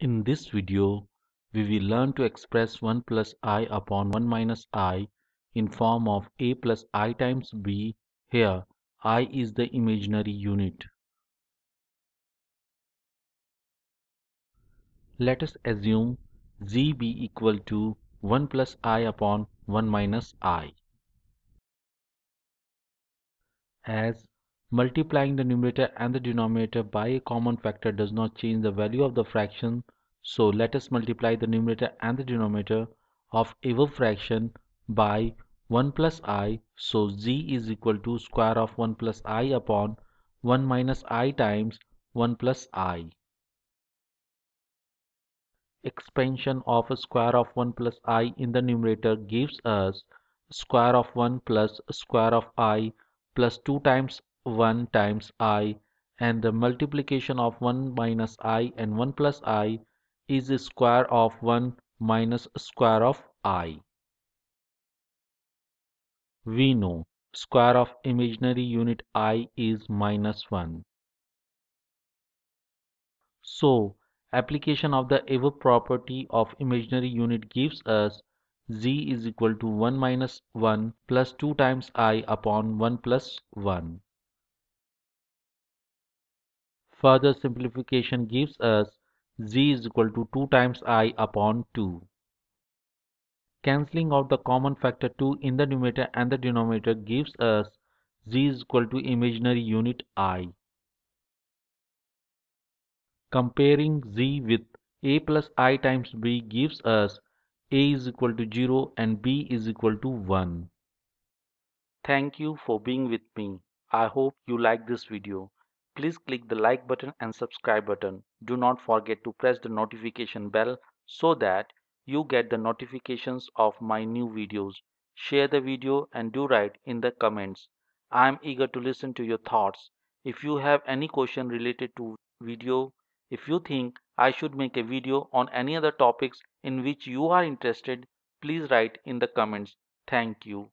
In this video, we will learn to express 1 plus i upon 1 minus i in form of a plus i times b. Here, i is the imaginary unit. Let us assume z be equal to 1 plus i upon 1 minus i. As multiplying the numerator and the denominator by a common factor does not change the value of the fraction, so let us multiply the numerator and the denominator of above fraction by 1 plus i. So z is equal to square of 1 plus i upon 1 minus i times 1 plus i. Expansion of a square of 1 plus i in the numerator gives us square of 1 plus square of i plus 2 times 1 times i and the multiplication of 1 minus i and 1 plus i is the square of 1 minus square of i. We know square of imaginary unit i is minus 1. So application of the above property of imaginary unit gives us z is equal to 1 minus 1 plus 2 times i upon 1 plus 1. Further simplification gives us z is equal to 2 times i upon 2. Cancelling out the common factor 2 in the numerator and the denominator gives us z is equal to imaginary unit i. Comparing z with a plus i times b gives us a is equal to 0 and b is equal to 1. Thank you for being with me. I hope you like this video. Please click the like button and subscribe button. Do not forget to press the notification bell so that you get the notifications of my new videos. Share the video and do write in the comments. I am eager to listen to your thoughts. If you have any question related to video, if you think I should make a video on any other topics in which you are interested, please write in the comments. Thank you.